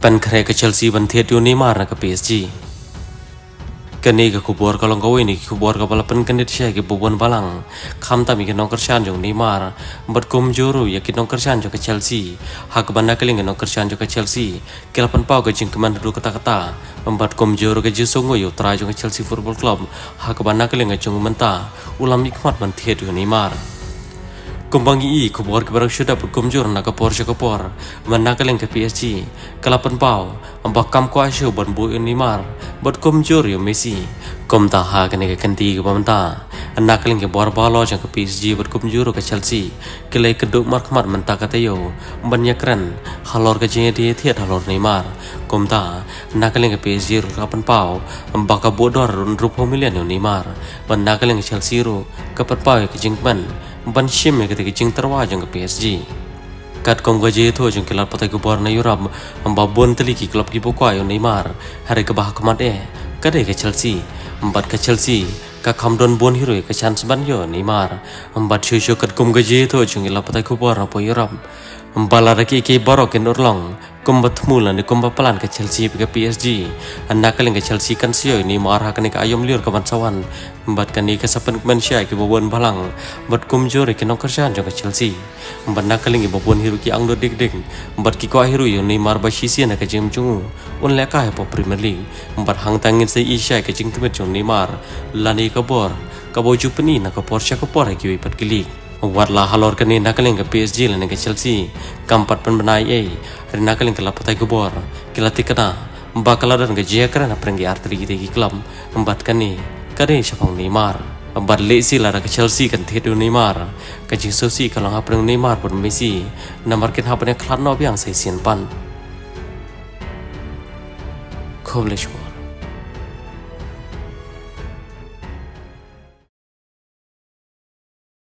Penkerja ke Chelsea bentia tiu Neymar na ka PSG. Kene ka kubur ka kau ini kubur pan penkendet saya ke bobon balang. Kam tami ke nongker jong Neymar. kum juru ya ke nongker shan ke Chelsea. Hak benda keling ke nongker shan ke Chelsea. Kelapan pau jing jengkeman dulu kata-kata. Membuat kom juru ke yu tra terajung ke Chelsea Football Club. Hak na keling ke jengkeman ta. Ulam ikmat bentia tiu Neymar. Kombangi i kubuar kebarang syuda berkomjur na kapor sya kapor menakaleng ke PSG kelapan pau ambak kam ko asyo ban bu Neymar bat yo Messi kum taha kene ke kenti ke pamenta, nakaleng ke bor balo jang ke PSG bat kumjur ke Chelsea. Kelai keduk mark mat menta kata yo. Banyak keren halor ke jenya dia tiat halor Neymar kum ta nakaleng ke PSG kelapan pau. Ambak ka bodor run rupo milian yo Neymar menakeling ke Chelsea ro ya ke pau ke jengman ban me kete jing terwa jang ke PSG kat kom gaje to jang kelar patai ko bor na Europe amba bon teli ki klub ki pokwa yo Neymar hari ke bah kemat e kade ke Chelsea empat ke Chelsea ka kam don bon hero ke chance ban yo Neymar empat shu shu kat kom gaje to jang kelar patai ko bor na po Mbala raki ke barok en urlong kumba tmulan ni kumba pelan ke Chelsea ke PSG anak kaleng ke Chelsea kan sio ini marah kan ke ayom liur ke bansawan mbat kan ke sapen manusia ke bobon balang. Mbat kumjor ke kerjaan ke Chelsea. Mbat nak kaleng ke bobon hiru ki angdo dik dik. Mbat ki ko hiru ni mar ba shisi na ke jim chungu. Un le ka po Premier League. Mbat hang tangin se isha ke jing tumet chung ni mar lani ke bor. Ka boju peni na ke Porsche ke por ke wi pat ki league Watlah halor kini nakaleng ke PSG lan ke Chelsea. Kampat pen benai eh. Rin nakaleng ke lapotai gubor kila tikana bakala dan ke jia kerana perenggi arteri kita ki klub membat kani kade syapang Neymar. Membat lesi lara ke Chelsea kan tidu Neymar. Ke jing sosi kalau ngapreng Neymar pun Messi. Namarkin hapanya klan no biang sai pan Kobleshwar